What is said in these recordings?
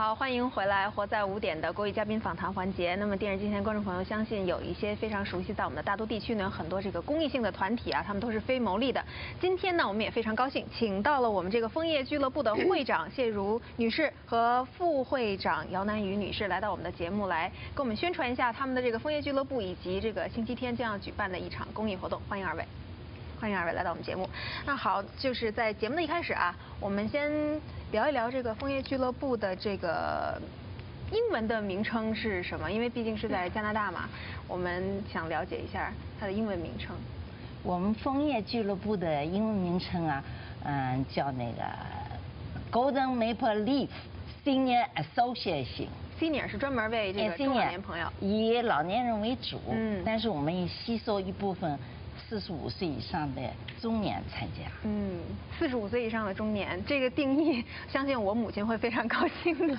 好，欢迎回来《活在五点》的国语嘉宾访谈环节。那么电视机前观众朋友，相信有一些非常熟悉，在我们的大都地区呢，有很多这个公益性的团体啊，他们都是非牟利的。今天呢，我们也非常高兴，请到了我们这个枫叶俱乐部的会长谢如女士和副会长姚南雨女士来到我们的节目，来跟我们宣传一下他们的这个枫叶俱乐部以及这个星期天将要举办的一场公益活动。欢迎二位。欢迎二位来到我们节目。那好，就是在节目的一开始啊，我们先聊一聊这个枫叶俱乐部的这个英文的名称是什么？因为毕竟是在加拿大嘛，我们想了解一下它的英文名称。我们枫叶俱乐部的英文名称啊，嗯，叫那个 Golden Maple Leaf Senior Association。Senior 是专门为这个中老年朋友，以老年人为主。嗯。但是我们也吸收一部分。四十五岁以上的中年参加。嗯，四十五岁以上的中年这个定义，相信我母亲会非常高兴的。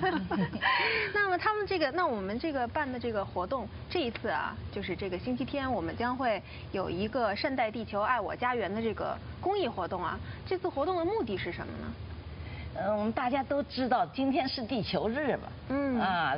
那么他们这个，那我们这个办的这个活动，这一次啊，就是这个星期天，我们将会有一个善待地球、爱我家园的这个公益活动啊。这次活动的目的是什么呢？嗯，我们大家都知道今天是地球日嘛。嗯。啊，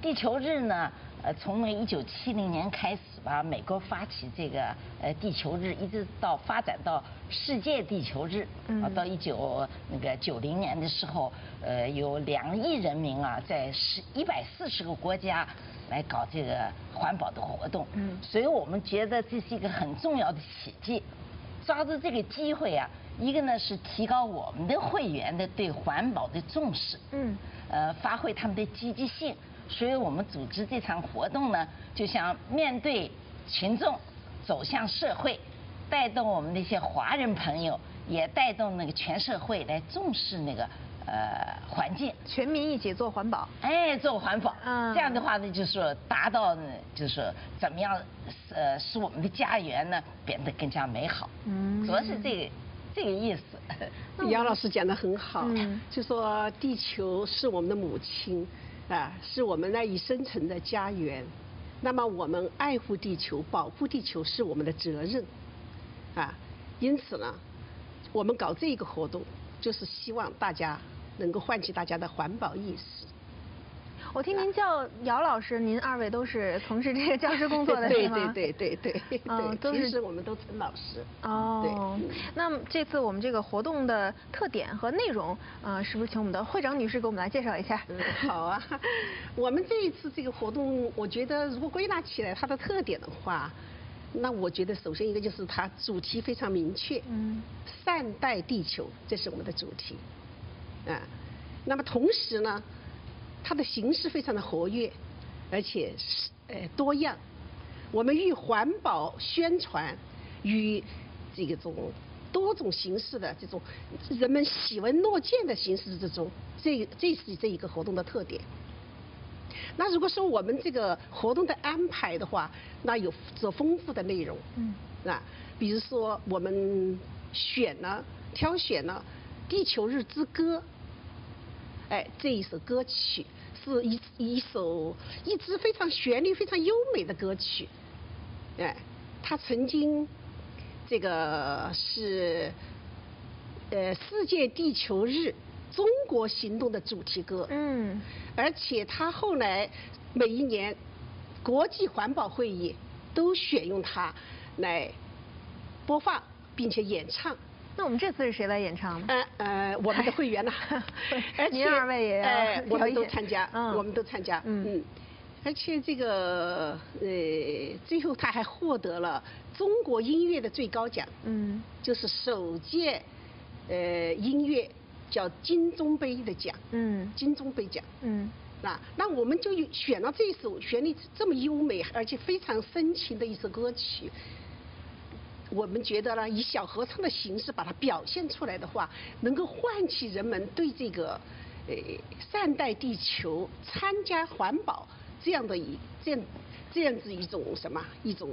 地球日呢？呃，从那一九七零年开始吧，美国发起这个呃地球日，一直到发展到世界地球日，啊，到一九那个九零年的时候，呃，有两亿人民啊，在十一百四十个国家来搞这个环保的活动，嗯，所以我们觉得这是一个很重要的奇迹，抓住这个机会啊，一个呢是提高我们的会员的对环保的重视，嗯，呃，发挥他们的积极性。所以我们组织这场活动呢，就想面对群众，走向社会，带动我们那些华人朋友，也带动那个全社会来重视那个呃环境，全民一起做环保。哎，做环保，这样的话呢，就是说达到呢，就是说怎么样呃使我们的家园呢变得更加美好。嗯，主要是这个这个意思。杨老师讲的很好，就说地球是我们的母亲。啊，是我们赖以生存的家园。那么，我们爱护地球、保护地球是我们的责任。啊，因此呢，我们搞这个活动，就是希望大家能够唤起大家的环保意识。我听您叫姚老师，您二位都是从事这个教师工作的，是吗？对对对对对，嗯，都是我们都称老师。哦，那么这次我们这个活动的特点和内容，呃，是不是请我们的会长女士给我们来介绍一下？好啊，我们这一次这个活动，我觉得如果归纳起来它的特点的话，那我觉得首先一个就是它主题非常明确，嗯，善待地球，这是我们的主题，啊，那么同时呢。它的形式非常的活跃，而且是呃多样。我们与环保宣传与这个种多种形式的这种人们喜闻乐见的形式之中，这这是这一个活动的特点。那如果说我们这个活动的安排的话，那有着丰富的内容，嗯，啊，比如说我们选了挑选了《地球日之歌》。哎，这一首歌曲是一一首一支非常旋律非常优美的歌曲，哎，它曾经这个是呃世界地球日中国行动的主题歌，嗯，而且它后来每一年国际环保会议都选用它来播放并且演唱。那我们这次是谁来演唱？呃呃，我们的会员呐，而且您二位也呃，我们都参加，我们都参加，嗯，而且这个呃，最后他还获得了中国音乐的最高奖，嗯，就是首届呃音乐叫金钟杯的奖，嗯，金钟杯奖，嗯，那那我们就选了这首旋律这么优美而且非常深情的一首歌曲。我们觉得呢，以小合唱的形式把它表现出来的话，能够唤起人们对这个呃善待地球、参加环保这样的一这样这样子一种什么一种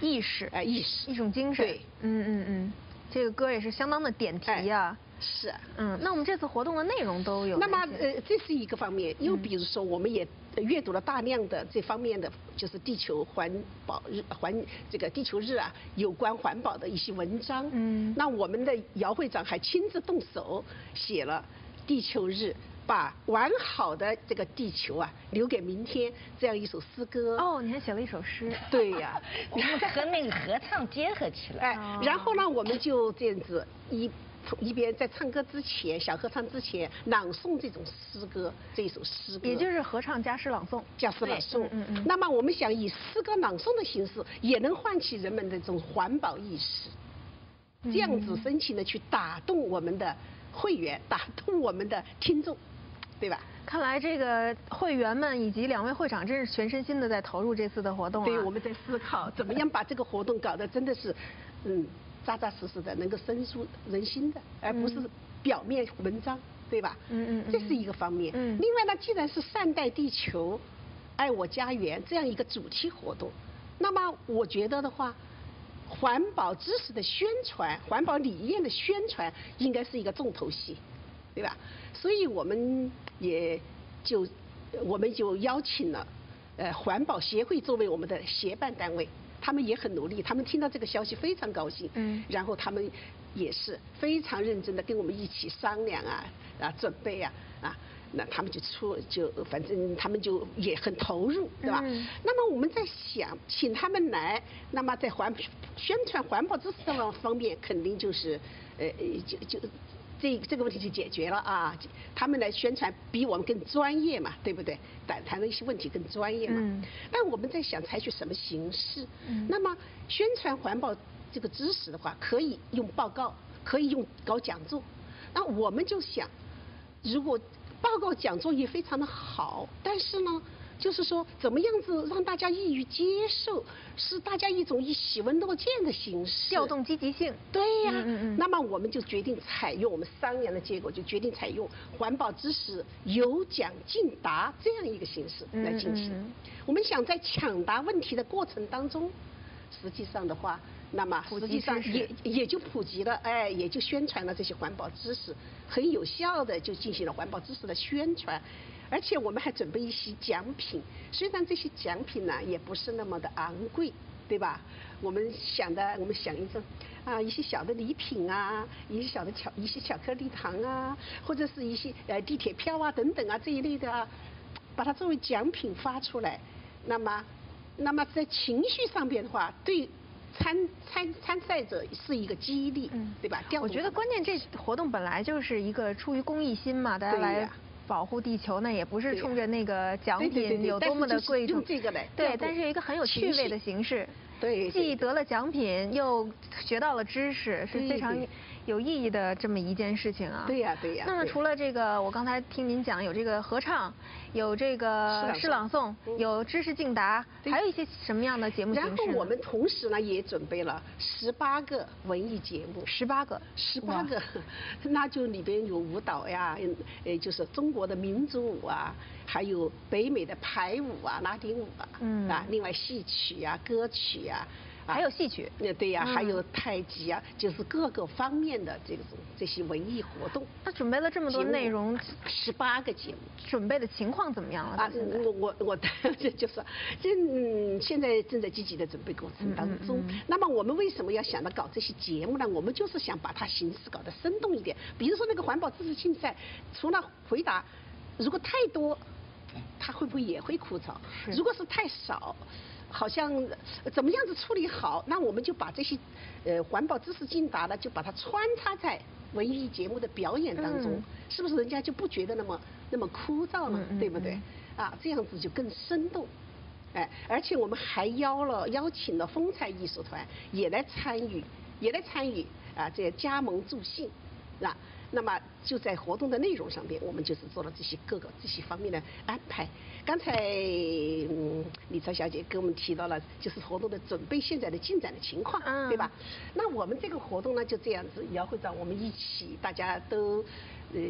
意识啊意识。一种精神。对，嗯嗯嗯，这个歌也是相当的点题呀。是，嗯，那我们这次活动的内容都有。那么，呃，这是一个方面。又比如说，我们也阅读了大量的这方面的，就是地球环保日、环这个地球日啊，有关环保的一些文章。嗯。那我们的姚会长还亲自动手写了地球日把完好的这个地球啊留给明天这样一首诗歌。哦，你还写了一首诗。对呀，我们和那个合唱结合起来。哎，然后呢，我们就这样子一一边在唱歌之前，小合唱之前朗诵这种诗歌，这一首诗歌。也就是合唱加诗朗诵。加诗朗诵。嗯嗯。那么我们想以诗歌朗诵的形式，也能唤起人们的这种环保意识，这样子深情的去打动我们的会员，打动我们的听众。对吧？看来这个会员们以及两位会长真是全身心的在投入这次的活动啊。对，我们在思考怎么样把这个活动搞得真的是，嗯，扎扎实实的，能够深入人心的，而不是表面文章，对吧？嗯嗯。这是一个方面。嗯。另外呢，既然是善待地球、爱我家园这样一个主题活动，那么我觉得的话，环保知识的宣传、环保理念的宣传应该是一个重头戏。对吧？所以我们也就我们就邀请了呃环保协会作为我们的协办单位，他们也很努力，他们听到这个消息非常高兴，嗯，然后他们也是非常认真的跟我们一起商量啊啊准备啊啊，那他们就出就反正他们就也很投入，对吧？那么我们在想请他们来，那么在环宣传环保知识的方面，肯定就是呃就就。这这个问题就解决了啊！他们来宣传比我们更专业嘛，对不对？谈谈的一些问题更专业嘛。嗯。但我们在想采取什么形式？嗯。那么宣传环保这个知识的话，可以用报告，可以用搞讲座。那我们就想，如果报告讲座也非常的好，但是呢？就是说，怎么样子让大家易于接受，是大家一种以喜闻乐见的形式，调动积极性。对呀，嗯嗯。那么我们就决定采用我们商量的结果，就决定采用环保知识有奖竞答这样一个形式来进行。我们想在抢答问题的过程当中，实际上的话，那么实际上也也就普及了，哎，也就宣传了这些环保知识，很有效的就进行了环保知识的宣传。而且我们还准备一些奖品，虽然这些奖品呢也不是那么的昂贵，对吧？我们想的，我们想一种啊，一些小的礼品啊，一些小的巧，一些巧克力糖啊，或者是一些呃地铁票啊等等啊这一类的啊，把它作为奖品发出来。那么，那么在情绪上边的话，对参参参赛者是一个激励，对吧？我觉得关键这活动本来就是一个出于公益心嘛，大家来。保护地球呢，也不是冲着那个奖品有多么的贵重，对，但是有一个很有趣味的形式，对，既得了奖品，又学到了知识，是非常。有意义的这么一件事情啊！对呀，对呀。那么除了这个，我刚才听您讲有这个合唱，有这个诗朗诵，有知识竞答，还有一些什么样的节目形式？然后我们同时呢也准备了十八个文艺节目，十八个，十八个，那就里边有舞蹈呀，呃，就是中国的民族舞啊，还有北美的排舞啊，拉丁舞啊，嗯啊，另外戏曲呀，歌曲呀。还有戏曲，那对呀，还有太极啊，就是各个方面的这种这些文艺活动。他准备了这么多内容，十八个节目，准备的情况怎么样了？啊，我我我 这就是，这嗯，现在正在积极的准备过程当中。那么我们为什么要想到搞这些节目呢？我们就是想把它形式搞得生动一点。比如说那个环保知识竞赛，除了回答，如果太多，他会不会也会枯燥？如果是太少。好像怎么样子处理好，那我们就把这些呃环保知识竞答呢，就把它穿插在文艺节目的表演当中，是不是人家就不觉得那么那么枯燥了，对不对？啊，这样子就更生动，哎，而且我们还邀了邀请了风采艺术团也来参与，也来参与啊，这加盟助兴，是吧？那么就在活动的内容上边，我们就是做了这些各个这些方面的安排。刚才嗯，李超小姐给我们提到了，就是活动的准备现在的进展的情况，对吧？那我们这个活动呢，就这样子，姚会长我们一起，大家都。呃，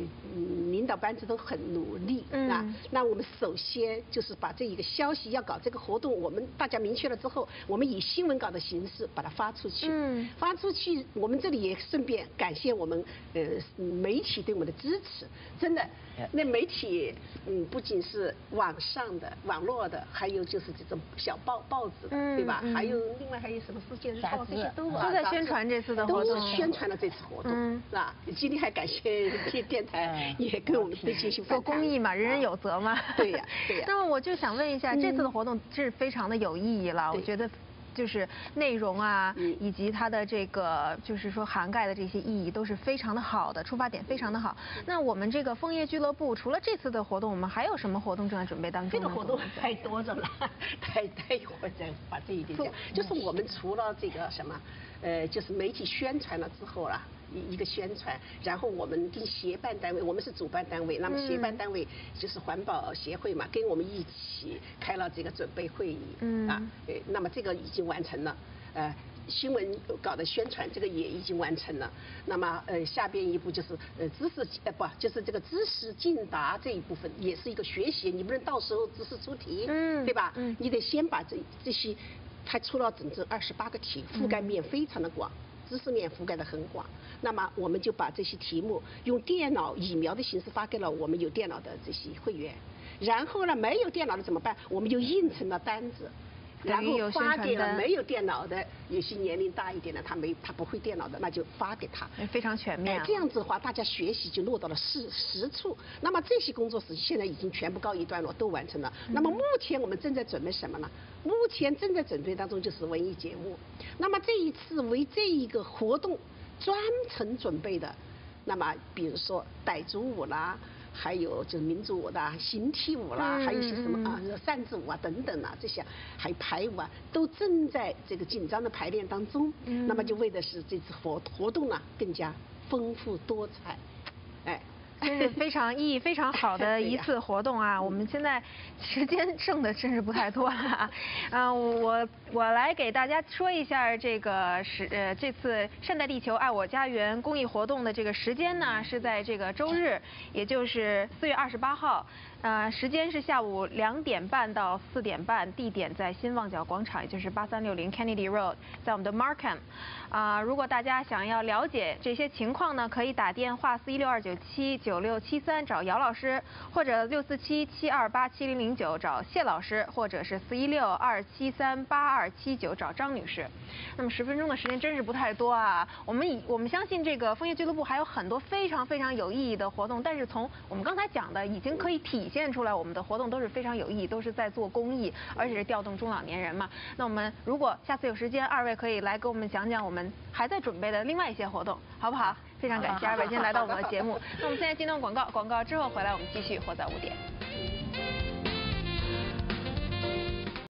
领导班子都很努力啊。那我们首先就是把这一个消息要搞这个活动，我们大家明确了之后，我们以新闻稿的形式把它发出去。嗯。发出去，我们这里也顺便感谢我们呃媒体对我们的支持。真的，那媒体嗯不仅是网上的、网络的，还有就是这种小报报纸，对吧？还有另外还有什么世界日报这些都都在宣传这次的活动，都是宣传了这次活动，是吧？今天还感谢谢。电台也跟我们进行做公益嘛，人人有责嘛。对呀，对呀。那么我就想问一下，这次的活动是非常的有意义了，我觉得。就是内容啊，以及它的这个就是说涵盖的这些意义都是非常的好的，出发点非常的好。那我们这个枫叶俱乐部除了这次的活动，我们还有什么活动正在准备当中？这个活动太多着了，待待一会儿再把这一点讲。就是我们除了这个什么，呃，就是媒体宣传了之后了。一一个宣传，然后我们跟协办单位，我们是主办单位，那么协办单位就是环保协会嘛，跟我们一起开了这个准备会议，啊，呃，那么这个已经完成了，呃，新闻搞的宣传这个也已经完成了，那么呃下边一步就是呃知识呃不就是这个知识竞答这一部分也是一个学习，你不能到时候知识出题，嗯，对吧？嗯，你得先把这这些，他出了整整二十八个题，覆盖面非常的广。知识面覆盖的很广，那么我们就把这些题目用电脑以苗的形式发给了我们有电脑的这些会员，然后呢，没有电脑的怎么办？我们就印成了单子。然后发给了没有电脑的，有些年龄大一点的，他没他不会电脑的，那就发给他。非常全面。这样子的话，大家学习就落到了实实处。那么这些工作室现在已经全部告一段落，都完成了。那么目前我们正在准备什么呢？目前正在准备当中就是文艺节目。那么这一次为这一个活动专程准备的，那么比如说傣族舞啦。还有就是民族舞的形体舞啦，还有一些什么啊扇子舞啊等等啊，这些还有排舞啊，都正在这个紧张的排练当中。那么就为的是这次活活动呢更加丰富多彩，哎。真是非常意义非常好的 一次活动啊！我们现在时间剩的真是不太多了，嗯，我我来给大家说一下这个是呃这次善待地球爱我家园公益活动的这个时间呢是在这个周日，也就是四月二十八号。呃，时间是下午两点半到四点半，地点在新旺角广场，也就是八三六零 Kennedy Road，在我们的 Markham。啊，如果大家想要了解这些情况呢，可以打电话四一六二九七九六七三找姚老师，或者六四七七二八七零零九找谢老师，或者是四一六二七三八二七九找张女士。那么十分钟的时间真是不太多啊。我们以我们相信这个枫叶俱乐部还有很多非常非常有意义的活动，但是从我们刚才讲的，已经可以体。现出来，我们的活动都是非常有意义，都是在做公益，而且是调动中老年人嘛。那我们如果下次有时间，二位可以来给我们讲讲我们还在准备的另外一些活动，好不好？非常感谢二位今天来到我们的节目。那我们现在进段广告，广告之后回来我们继续活在五点。